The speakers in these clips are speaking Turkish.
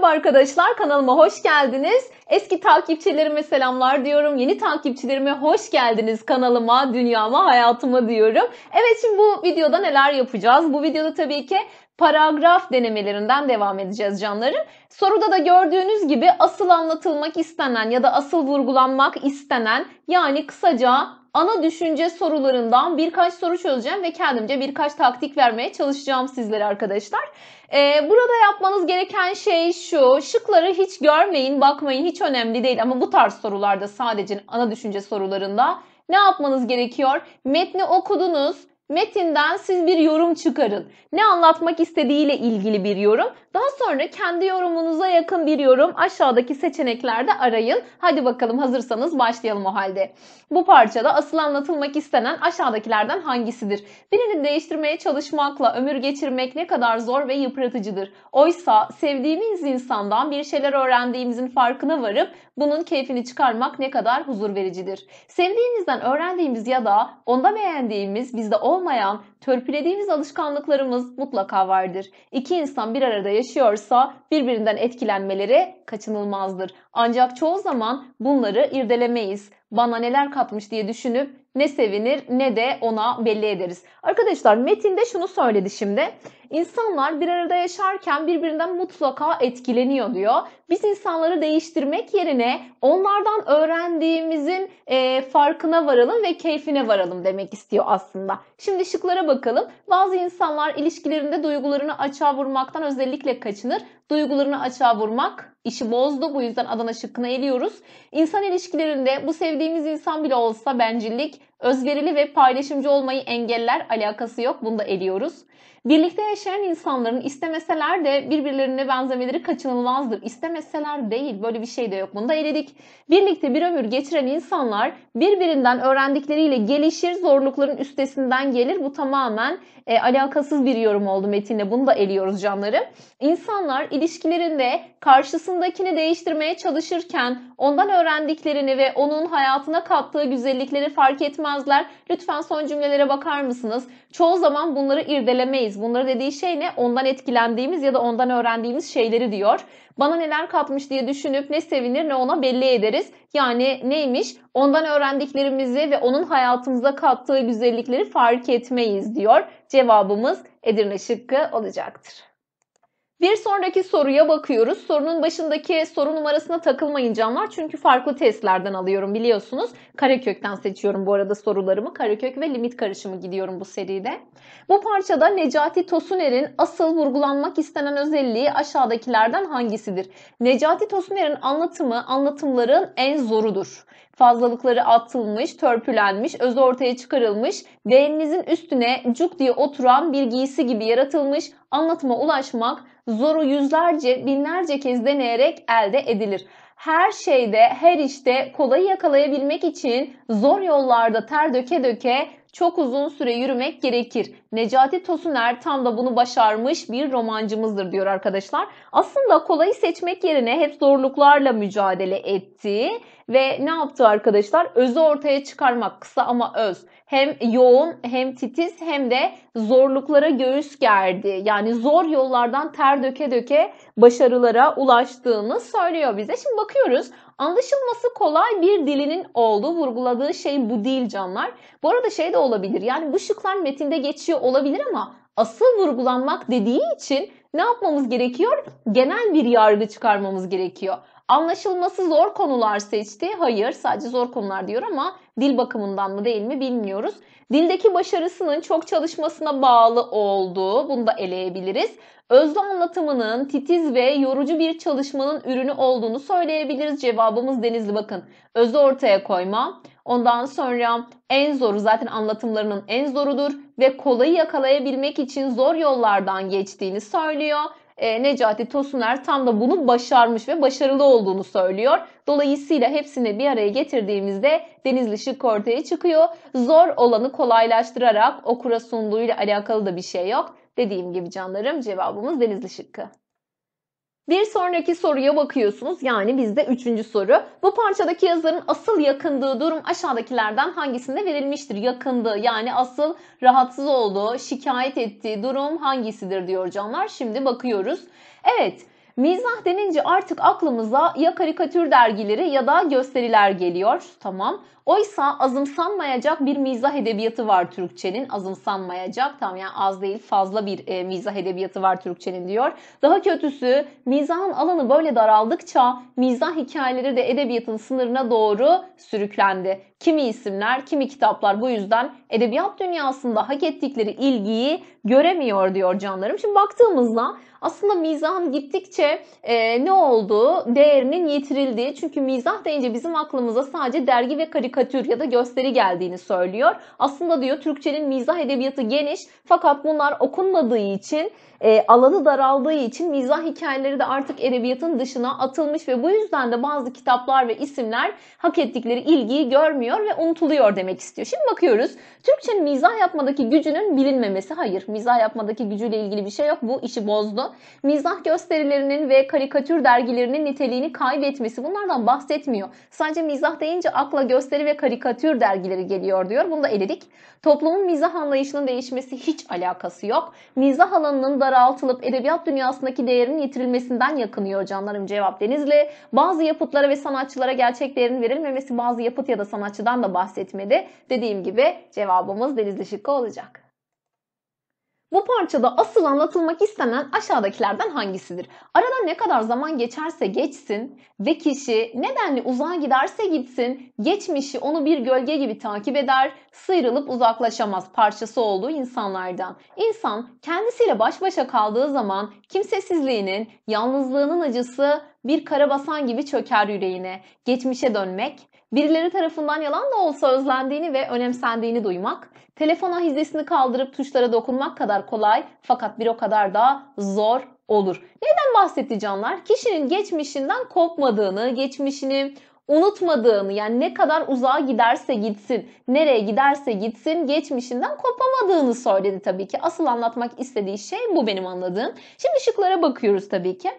Merhaba arkadaşlar kanalıma hoş geldiniz. Eski takipçilerime selamlar diyorum. Yeni takipçilerime hoş geldiniz kanalıma, dünyama, hayatıma diyorum. Evet şimdi bu videoda neler yapacağız? Bu videoda tabii ki paragraf denemelerinden devam edeceğiz canlarım. Soruda da gördüğünüz gibi asıl anlatılmak istenen ya da asıl vurgulanmak istenen yani kısaca ana düşünce sorularından birkaç soru çözeceğim ve kendimce birkaç taktik vermeye çalışacağım sizlere arkadaşlar. Ee, burada yapmanız gereken şey şu. Şıkları hiç görmeyin, bakmayın hiç önemli değil ama bu tarz sorularda sadece ana düşünce sorularında ne yapmanız gerekiyor? Metni okudunuz, Metinden siz bir yorum çıkarın. Ne anlatmak istediğiyle ilgili bir yorum. Daha sonra kendi yorumunuza yakın bir yorum aşağıdaki seçeneklerde arayın. Hadi bakalım hazırsanız başlayalım o halde. Bu parçada asıl anlatılmak istenen aşağıdakilerden hangisidir? Birini değiştirmeye çalışmakla ömür geçirmek ne kadar zor ve yıpratıcıdır. Oysa sevdiğimiz insandan bir şeyler öğrendiğimizin farkına varıp bunun keyfini çıkarmak ne kadar huzur vericidir. Sevdiğimizden öğrendiğimiz ya da onda beğendiğimiz bizde olmayan olmayan törpülediğimiz alışkanlıklarımız mutlaka vardır. İki insan bir arada yaşıyorsa birbirinden etkilenmeleri kaçınılmazdır. Ancak çoğu zaman bunları irdelemeyiz. Bana neler katmış diye düşünüp ne sevinir ne de ona belli ederiz. Arkadaşlar metinde şunu söyledi şimdi. İnsanlar bir arada yaşarken birbirinden mutlaka etkileniyor diyor. Biz insanları değiştirmek yerine onlardan öğrendiğimizin e, farkına varalım ve keyfine varalım demek istiyor aslında. Şimdi şıklara bakalım. Bazı insanlar ilişkilerinde duygularını açığa vurmaktan özellikle kaçınır. Duygularını açığa vurmak işi bozdu. Bu yüzden Adana şıkkını eliyoruz. İnsan ilişkilerinde bu sevdiğimiz insan bile olsa bencillik, özverili ve paylaşımcı olmayı engeller. Alakası yok. Bunu da eliyoruz. Birlikte yaşayan insanların istemeseler de birbirlerine benzemeleri kaçınılmazdır. İstemeseler değil böyle bir şey de yok. Bunu da eledik. Birlikte bir ömür geçiren insanlar birbirinden öğrendikleriyle gelişir, zorlukların üstesinden gelir. Bu tamamen e, alakasız bir yorum oldu metinle. Bunu da eliyoruz canları. İnsanlar ilişkilerinde karşısındakini değiştirmeye çalışırken ondan öğrendiklerini ve onun hayatına kattığı güzellikleri fark etmezler. Lütfen son cümlelere bakar mısınız? Çoğu zaman bunları irdelemeyiz. Bunları dediği şey ne? Ondan etkilendiğimiz ya da ondan öğrendiğimiz şeyleri diyor. Bana neler katmış diye düşünüp ne sevinir ne ona belli ederiz. Yani neymiş? Ondan öğrendiklerimizi ve onun hayatımıza kattığı güzellikleri fark etmeyiz diyor. Cevabımız Edirne şıkkı olacaktır. Bir sonraki soruya bakıyoruz. Sorunun başındaki soru numarasına takılmayın canlar. Çünkü farklı testlerden alıyorum biliyorsunuz. Karekökten seçiyorum bu arada sorularımı. Karekök ve limit karışımı gidiyorum bu seride. Bu parçada Necati Tosuner'in asıl vurgulanmak istenen özelliği aşağıdakilerden hangisidir? Necati Tosuner'in anlatımı anlatımların en zorudur fazlalıkları atılmış, törpülenmiş, öz ortaya çıkarılmış, değerinizin üstüne cuk diye oturan bir giysi gibi yaratılmış, anlatıma ulaşmak zoru yüzlerce, binlerce kez deneyerek elde edilir. Her şeyde, her işte kolayı yakalayabilmek için zor yollarda ter döke döke çok uzun süre yürümek gerekir. Necati Tosuner tam da bunu başarmış bir romancımızdır diyor arkadaşlar. Aslında kolayı seçmek yerine hep zorluklarla mücadele etti ve ne yaptı arkadaşlar? Özü ortaya çıkarmak kısa ama öz. Hem yoğun hem titiz hem de zorluklara göğüs gerdi. Yani zor yollardan ter döke döke başarılara ulaştığını söylüyor bize. Şimdi bakıyoruz anlaşılması kolay bir dilinin olduğu vurguladığı şey bu değil canlar. Bu arada şey de olabilir yani bu şıklar metinde geçiyor olabilir ama asıl vurgulanmak dediği için ne yapmamız gerekiyor? Genel bir yargı çıkarmamız gerekiyor. Anlaşılması zor konular seçti. Hayır sadece zor konular diyor ama dil bakımından mı değil mi bilmiyoruz. Dildeki başarısının çok çalışmasına bağlı olduğu bunu da eleyebiliriz. Özlü anlatımının titiz ve yorucu bir çalışmanın ürünü olduğunu söyleyebiliriz. Cevabımız Denizli bakın. Özü ortaya koyma. Ondan sonra en zoru zaten anlatımlarının en zorudur ve kolayı yakalayabilmek için zor yollardan geçtiğini söylüyor e, Necati Tosuner tam da bunu başarmış ve başarılı olduğunu söylüyor. Dolayısıyla hepsini bir araya getirdiğimizde Denizli Şık ortaya çıkıyor. Zor olanı kolaylaştırarak okura sunduğuyla alakalı da bir şey yok. Dediğim gibi canlarım cevabımız Denizli Şıkkı. Bir sonraki soruya bakıyorsunuz. Yani bizde üçüncü soru. Bu parçadaki yazarın asıl yakındığı durum aşağıdakilerden hangisinde verilmiştir? Yakındığı yani asıl rahatsız olduğu, şikayet ettiği durum hangisidir diyor canlar. Şimdi bakıyoruz. Evet Mizah denince artık aklımıza ya karikatür dergileri ya da gösteriler geliyor. Tamam. Oysa azımsanmayacak bir mizah edebiyatı var Türkçenin. Azımsanmayacak. Tamam yani az değil fazla bir e, mizah edebiyatı var Türkçenin diyor. Daha kötüsü mizahın alanı böyle daraldıkça mizah hikayeleri de edebiyatın sınırına doğru sürüklendi. Kimi isimler, kimi kitaplar bu yüzden edebiyat dünyasında hak ettikleri ilgiyi göremiyor diyor canlarım. Şimdi baktığımızda aslında mizahın gittikçe e, ne olduğu, değerinin yitirildiği. Çünkü mizah deyince bizim aklımıza sadece dergi ve karikatür ya da gösteri geldiğini söylüyor. Aslında diyor Türkçenin mizah edebiyatı geniş fakat bunlar okunmadığı için e, alanı daraldığı için mizah hikayeleri de artık edebiyatın dışına atılmış ve bu yüzden de bazı kitaplar ve isimler hak ettikleri ilgiyi görmüyor ve unutuluyor demek istiyor. Şimdi bakıyoruz. Türkçenin mizah yapmadaki gücünün bilinmemesi. Hayır, mizah yapmadaki gücüyle ilgili bir şey yok. Bu işi bozdu. Mizah gösterilerinin ve karikatür dergilerinin niteliğini kaybetmesi bunlardan bahsetmiyor. Sadece mizah deyince akla gösteri ve karikatür dergileri geliyor diyor. Bunu da eledik. Toplumun mizah anlayışının değişmesi hiç alakası yok. Mizah alanının daraltılıp edebiyat dünyasındaki değerinin yitirilmesinden yakınıyor canlarım cevap Denizli. Bazı yapıtlara ve sanatçılara gerçek değerin verilmemesi bazı yapıt ya da sanatçıdan da bahsetmedi. Dediğim gibi cevabımız Denizli şıkkı olacak. Bu parçada asıl anlatılmak istenen aşağıdakilerden hangisidir? Arada ne kadar zaman geçerse geçsin ve kişi nedenli uzağa giderse gitsin, geçmişi onu bir gölge gibi takip eder, sıyrılıp uzaklaşamaz parçası olduğu insanlardan. İnsan kendisiyle baş başa kaldığı zaman kimsesizliğinin, yalnızlığının acısı bir karabasan gibi çöker yüreğine. Geçmişe dönmek, birileri tarafından yalan da olsa özlendiğini ve önemsendiğini duymak, telefona hizesini kaldırıp tuşlara dokunmak kadar kolay fakat bir o kadar da zor olur. Neden bahsetti canlar? Kişinin geçmişinden kopmadığını, geçmişini unutmadığını yani ne kadar uzağa giderse gitsin, nereye giderse gitsin geçmişinden kopamadığını söyledi tabii ki. Asıl anlatmak istediği şey bu benim anladığım. Şimdi şıklara bakıyoruz tabii ki.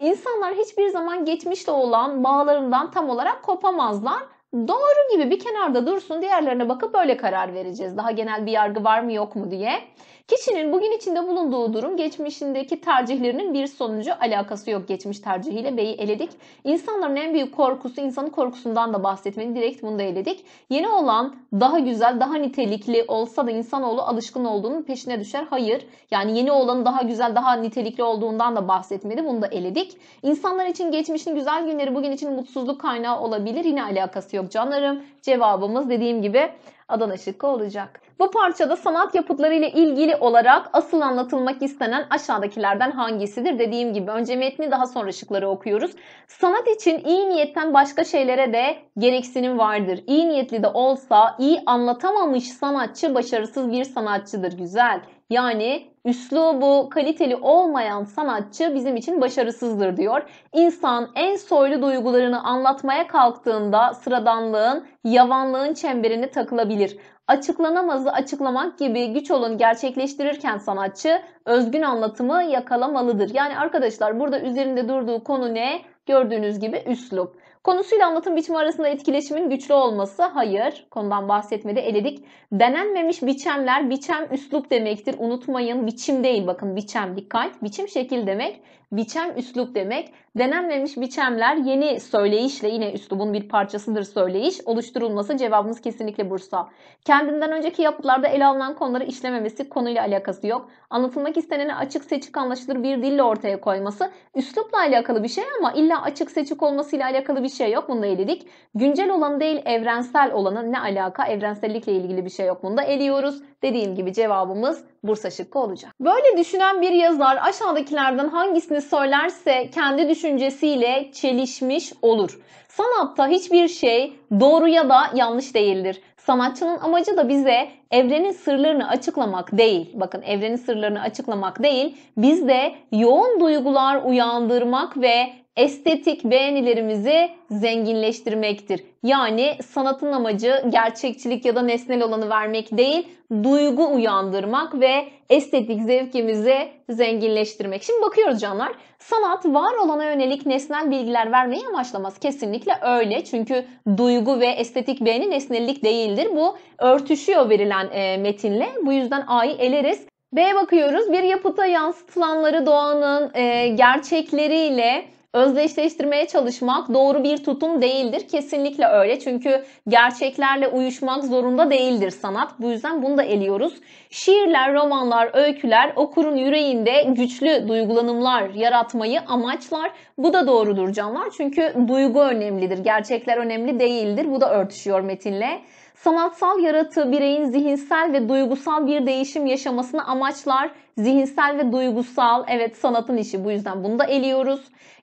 İnsanlar hiçbir zaman geçmişle olan bağlarından tam olarak kopamazlar. Doğru gibi bir kenarda dursun diğerlerine bakıp öyle karar vereceğiz. Daha genel bir yargı var mı yok mu diye. Kişinin bugün içinde bulunduğu durum geçmişindeki tercihlerinin bir sonucu alakası yok geçmiş tercihiyle B'yi eledik. İnsanların en büyük korkusu insanın korkusundan da bahsetmeni direkt bunu da eledik. Yeni olan daha güzel daha nitelikli olsa da insanoğlu alışkın olduğunun peşine düşer. Hayır yani yeni olanın daha güzel daha nitelikli olduğundan da bahsetmedi bunu da eledik. İnsanlar için geçmişin güzel günleri bugün için mutsuzluk kaynağı olabilir yine alakası yok canlarım. Cevabımız dediğim gibi Adana şıkkı olacak. Bu parçada sanat yapıtları ile ilgili olarak asıl anlatılmak istenen aşağıdakilerden hangisidir? Dediğim gibi önce metni daha sonra şıkları okuyoruz. Sanat için iyi niyetten başka şeylere de gereksinim vardır. İyi niyetli de olsa iyi anlatamamış sanatçı başarısız bir sanatçıdır. Güzel. Yani üslubu kaliteli olmayan sanatçı bizim için başarısızdır diyor. İnsan en soylu duygularını anlatmaya kalktığında sıradanlığın, yavanlığın çemberini takılabilir. Açıklanamazı açıklamak gibi güç olun gerçekleştirirken sanatçı özgün anlatımı yakalamalıdır. Yani arkadaşlar burada üzerinde durduğu konu ne? Gördüğünüz gibi üslup. Konusuyla anlatım biçimi arasında etkileşimin güçlü olması hayır. Konudan bahsetmedi eledik. Denenmemiş biçemler biçem üslup demektir. Unutmayın biçim değil bakın biçem dikkat. Biçim şekil demek. Biçem üslup demek. Denenmemiş biçemler yeni söyleyişle yine üslubun bir parçasıdır söyleyiş. Oluşturulması cevabımız kesinlikle Bursa. Kendinden önceki yapıtlarda ele alınan konuları işlememesi konuyla alakası yok. Anlatılmak isteneni açık seçik anlaşılır bir dille ortaya koyması üslupla alakalı bir şey ama illa açık seçik olmasıyla alakalı bir şey yok. Bunu eledik. Güncel olanı değil evrensel olanı ne alaka? Evrensellikle ilgili bir şey yok. Bunu da eliyoruz. Dediğim gibi cevabımız Bursa şıkkı olacak. Böyle düşünen bir yazar aşağıdakilerden hangisini söylerse kendi düşüncesiyle çelişmiş olur. Sanatta hiçbir şey doğru ya da yanlış değildir. Sanatçının amacı da bize evrenin sırlarını açıklamak değil. Bakın evrenin sırlarını açıklamak değil. Bizde yoğun duygular uyandırmak ve estetik beğenilerimizi zenginleştirmektir. Yani sanatın amacı gerçekçilik ya da nesnel olanı vermek değil, duygu uyandırmak ve estetik zevkimizi zenginleştirmek. Şimdi bakıyoruz canlar. Sanat var olana yönelik nesnel bilgiler vermeyi amaçlamaz. Kesinlikle öyle. Çünkü duygu ve estetik beğeni nesnellik değildir. Bu örtüşüyor verilen e, metinle. Bu yüzden A'yı eleriz. B'ye bakıyoruz. Bir yapıta yansıtılanları doğanın e, gerçekleriyle özdeşleştirmeye çalışmak doğru bir tutum değildir. Kesinlikle öyle. Çünkü gerçeklerle uyuşmak zorunda değildir sanat. Bu yüzden bunu da eliyoruz. Şiirler, romanlar, öyküler okurun yüreğinde güçlü duygulanımlar yaratmayı amaçlar. Bu da doğrudur canlar. Çünkü duygu önemlidir. Gerçekler önemli değildir. Bu da örtüşüyor metinle. Sanatsal yaratı bireyin zihinsel ve duygusal bir değişim yaşamasını amaçlar. Zihinsel ve duygusal evet sanatın işi bu yüzden bunu da eliyoruz.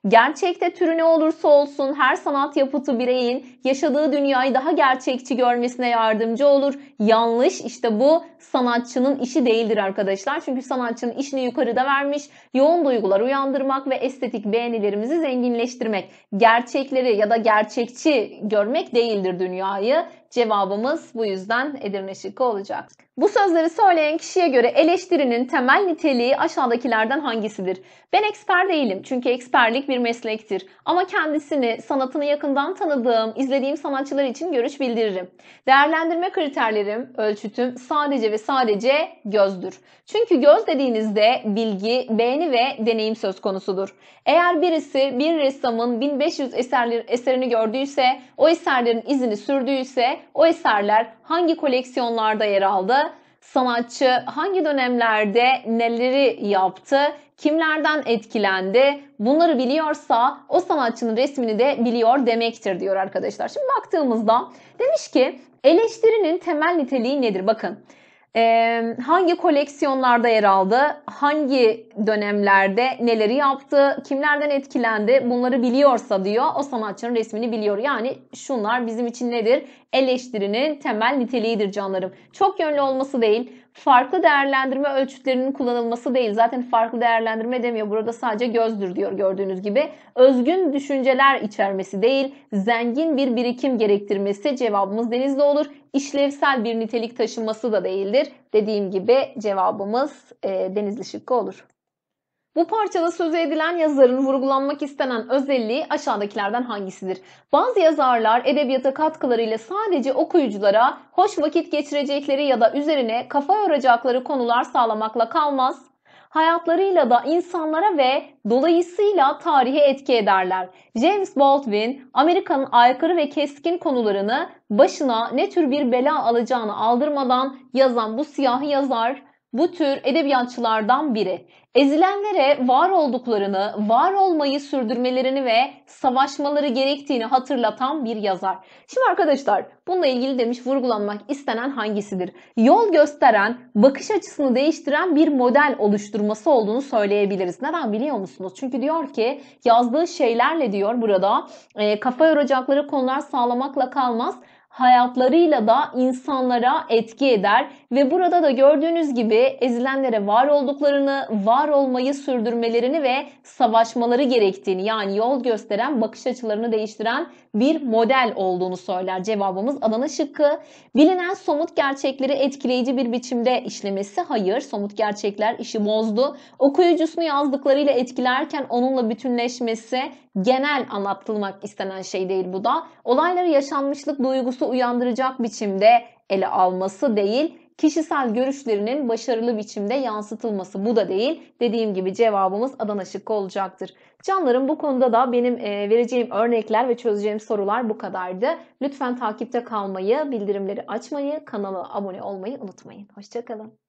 Gerçekte türü ne olursa olsun her sanat yapıtı bireyin yaşadığı dünyayı daha gerçekçi görmesine yardımcı olur. Yanlış işte bu sanatçının işi değildir arkadaşlar. Çünkü sanatçının işini yukarıda vermiş. Yoğun duygular uyandırmak ve estetik beğenilerimizi zenginleştirmek. Gerçekleri ya da gerçekçi görmek değildir dünyayı. Cevabımız bu yüzden Edirne şıkkı olacak. Bu sözleri söyleyen kişiye göre eleştirinin temel niteliği aşağıdakilerden hangisidir? Ben eksper değilim çünkü eksperlik bir meslektir. Ama kendisini, sanatını yakından tanıdığım, izlediğim sanatçılar için görüş bildiririm. Değerlendirme kriterlerim, ölçütüm sadece ve sadece gözdür. Çünkü göz dediğinizde bilgi, beğeni ve deneyim söz konusudur. Eğer birisi bir ressamın 1500 eserler, eserini gördüyse, o eserlerin izini sürdüyse, o eserler hangi koleksiyonlarda yer aldı? Sanatçı hangi dönemlerde neleri yaptı? Kimlerden etkilendi? Bunları biliyorsa o sanatçının resmini de biliyor demektir diyor arkadaşlar. Şimdi baktığımızda demiş ki eleştirinin temel niteliği nedir? Bakın ee, hangi koleksiyonlarda yer aldı, hangi dönemlerde neleri yaptı, kimlerden etkilendi bunları biliyorsa diyor o sanatçının resmini biliyor. Yani şunlar bizim için nedir? Eleştirinin temel niteliğidir canlarım. Çok yönlü olması değil, farklı değerlendirme ölçütlerinin kullanılması değil. Zaten farklı değerlendirme demiyor. Burada sadece gözdür diyor gördüğünüz gibi. Özgün düşünceler içermesi değil, zengin bir birikim gerektirmesi cevabımız denizli olur. İşlevsel bir nitelik taşıması da değildir. Dediğim gibi cevabımız e, denizli şıkkı olur. Bu parçada sözü edilen yazarın vurgulanmak istenen özelliği aşağıdakilerden hangisidir? Bazı yazarlar edebiyata katkılarıyla sadece okuyuculara hoş vakit geçirecekleri ya da üzerine kafa yoracakları konular sağlamakla kalmaz, hayatlarıyla da insanlara ve dolayısıyla tarihe etki ederler. James Baldwin, Amerika'nın aykırı ve keskin konularını başına ne tür bir bela alacağını aldırmadan yazan bu siyahi yazar, bu tür edebiyatçılardan biri. Ezilenlere var olduklarını, var olmayı sürdürmelerini ve savaşmaları gerektiğini hatırlatan bir yazar. Şimdi arkadaşlar bununla ilgili demiş vurgulanmak istenen hangisidir? Yol gösteren, bakış açısını değiştiren bir model oluşturması olduğunu söyleyebiliriz. Neden biliyor musunuz? Çünkü diyor ki yazdığı şeylerle diyor burada e, kafa yoracakları konular sağlamakla kalmaz hayatlarıyla da insanlara etki eder ve burada da gördüğünüz gibi ezilenlere var olduklarını, var olmayı sürdürmelerini ve savaşmaları gerektiğini yani yol gösteren, bakış açılarını değiştiren bir model olduğunu söyler. Cevabımız Adana şıkkı. Bilinen somut gerçekleri etkileyici bir biçimde işlemesi hayır. Somut gerçekler işi bozdu. Okuyucusunu yazdıklarıyla etkilerken onunla bütünleşmesi genel anlatılmak istenen şey değil bu da. Olayları yaşanmışlık duygusu uyandıracak biçimde ele alması değil kişisel görüşlerinin başarılı biçimde yansıtılması bu da değil. Dediğim gibi cevabımız Adana şıkkı olacaktır. Canlarım bu konuda da benim e, vereceğim örnekler ve çözeceğim sorular bu kadardı. Lütfen takipte kalmayı, bildirimleri açmayı, kanala abone olmayı unutmayın. Hoşçakalın.